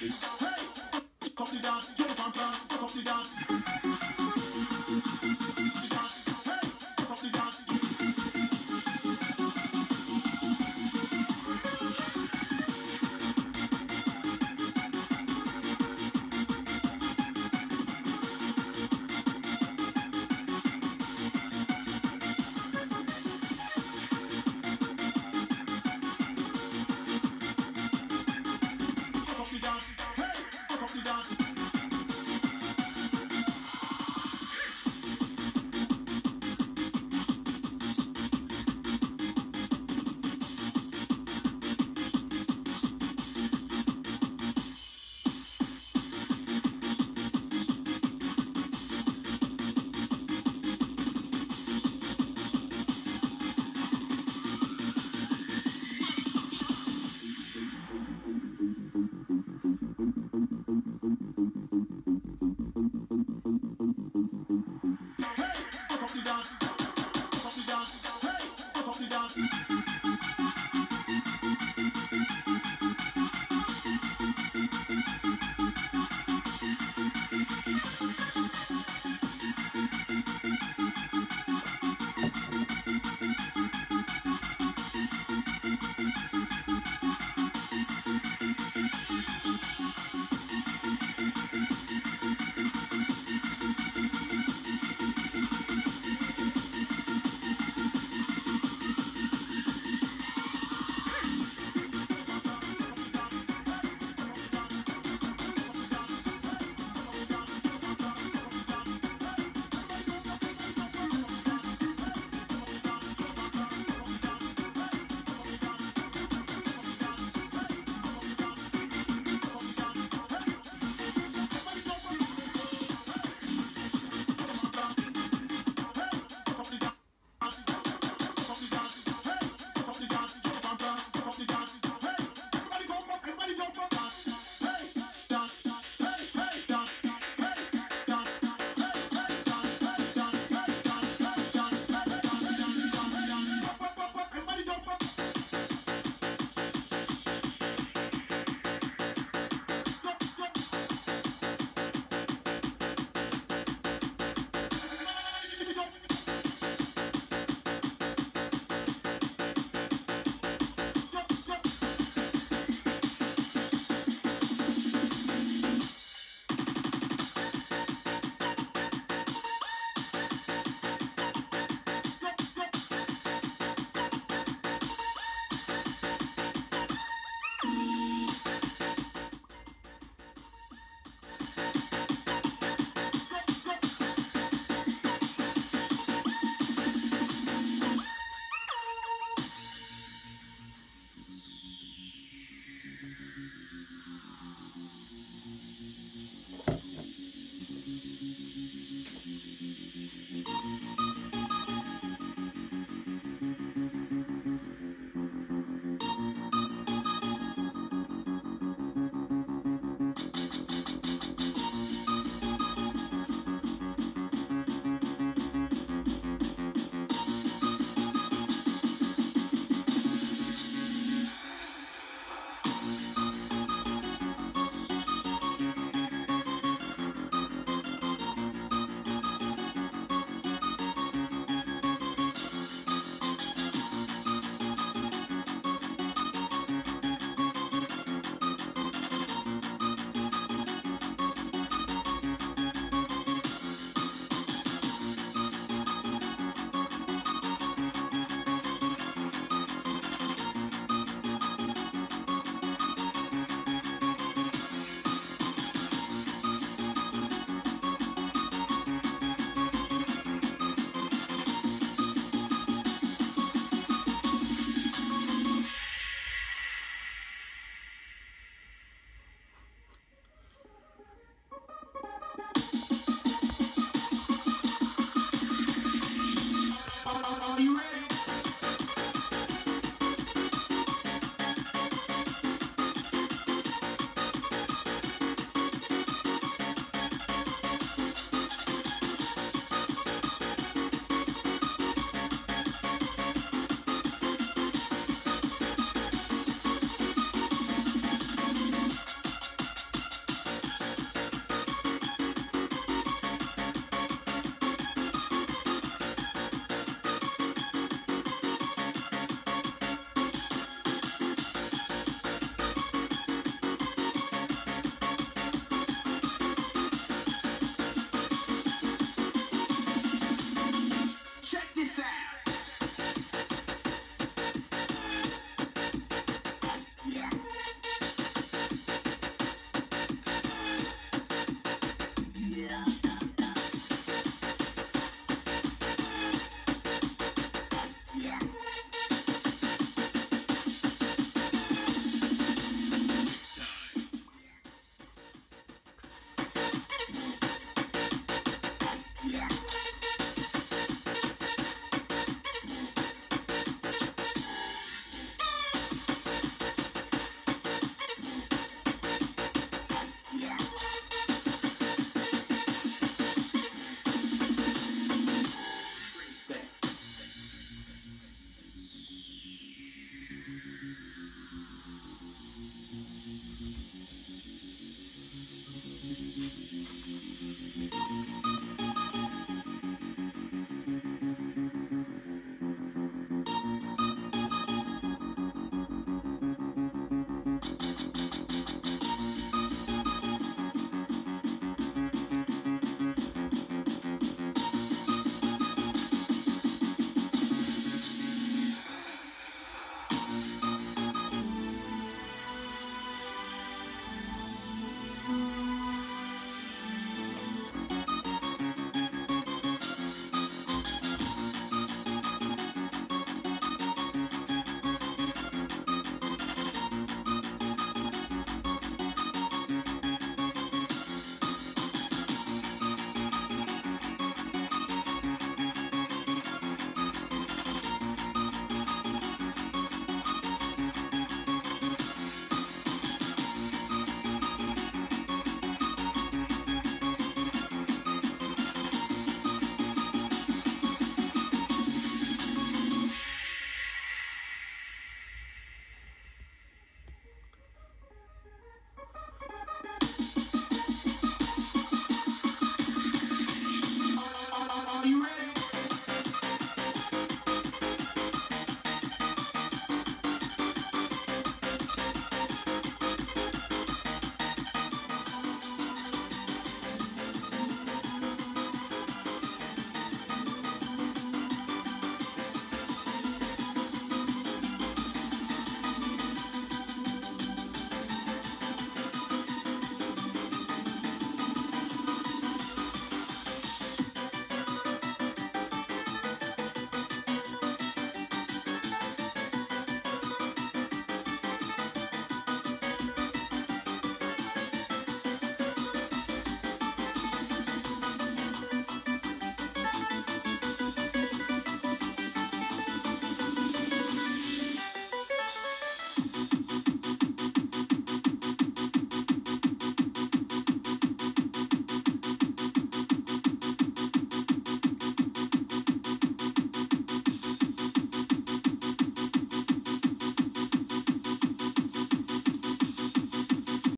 Peace. sound.